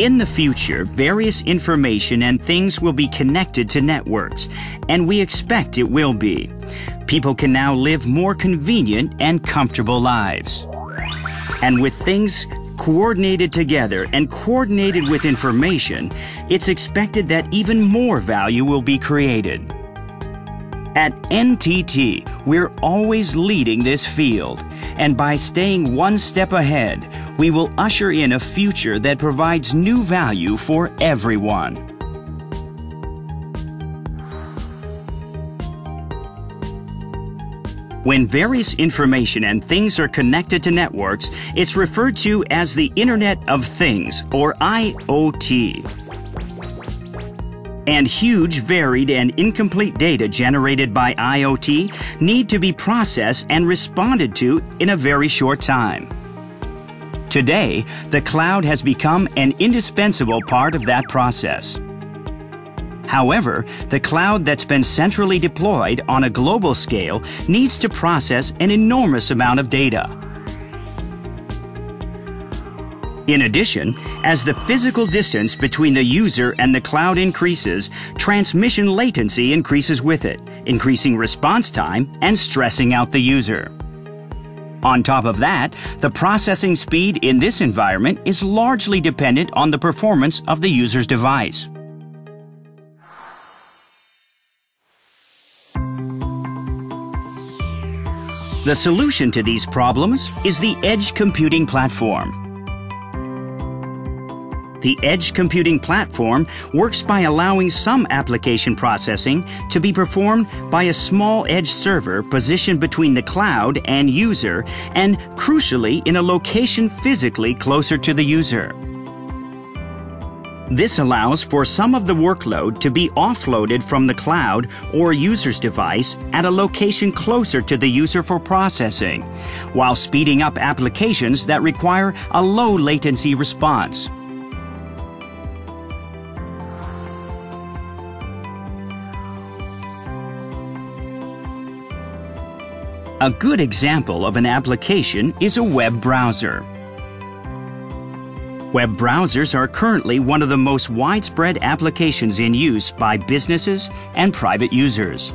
In the future, various information and things will be connected to networks, and we expect it will be. People can now live more convenient and comfortable lives. And with things coordinated together and coordinated with information, it's expected that even more value will be created. At NTT, we're always leading this field, and by staying one step ahead, we will usher in a future that provides new value for everyone. When various information and things are connected to networks, it's referred to as the Internet of Things, or IoT and huge, varied, and incomplete data generated by IoT need to be processed and responded to in a very short time. Today, the cloud has become an indispensable part of that process. However, the cloud that's been centrally deployed on a global scale needs to process an enormous amount of data. In addition, as the physical distance between the user and the cloud increases, transmission latency increases with it, increasing response time and stressing out the user. On top of that, the processing speed in this environment is largely dependent on the performance of the user's device. The solution to these problems is the Edge Computing Platform. The Edge Computing Platform works by allowing some application processing to be performed by a small edge server positioned between the cloud and user, and crucially, in a location physically closer to the user. This allows for some of the workload to be offloaded from the cloud or user's device at a location closer to the user for processing, while speeding up applications that require a low latency response. A good example of an application is a web browser. Web browsers are currently one of the most widespread applications in use by businesses and private users.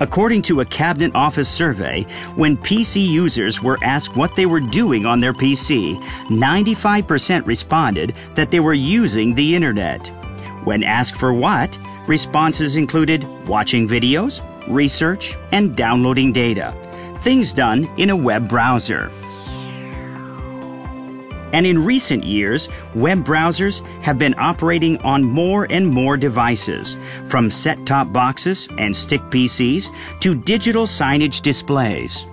According to a Cabinet Office survey, when PC users were asked what they were doing on their PC, 95% responded that they were using the Internet. When asked for what, responses included watching videos, research, and downloading data. Things done in a web browser. And in recent years, web browsers have been operating on more and more devices, from set top boxes and stick PCs to digital signage displays.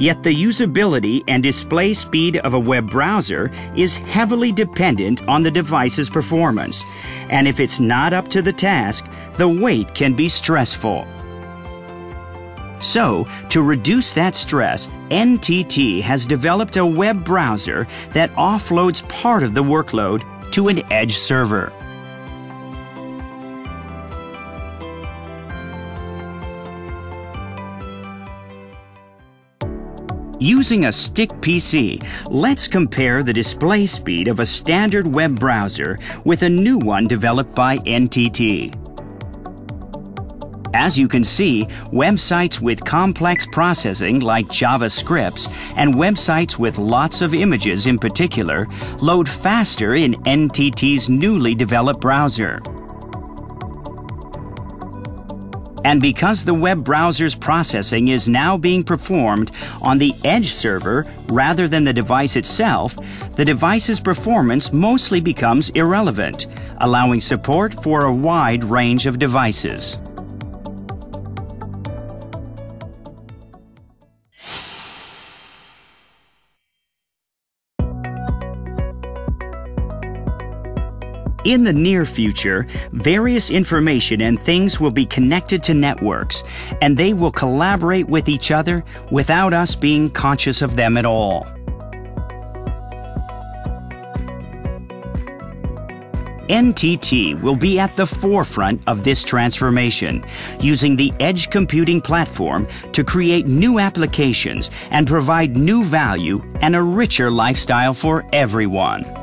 Yet the usability and display speed of a web browser is heavily dependent on the device's performance, and if it's not up to the task, the wait can be stressful. So, to reduce that stress, NTT has developed a web browser that offloads part of the workload to an edge server. Using a stick PC, let's compare the display speed of a standard web browser with a new one developed by NTT. As you can see, websites with complex processing like JavaScripts and websites with lots of images in particular load faster in NTT's newly developed browser. And because the web browser's processing is now being performed on the edge server rather than the device itself, the device's performance mostly becomes irrelevant, allowing support for a wide range of devices. In the near future, various information and things will be connected to networks, and they will collaborate with each other without us being conscious of them at all. NTT will be at the forefront of this transformation, using the edge computing platform to create new applications and provide new value and a richer lifestyle for everyone.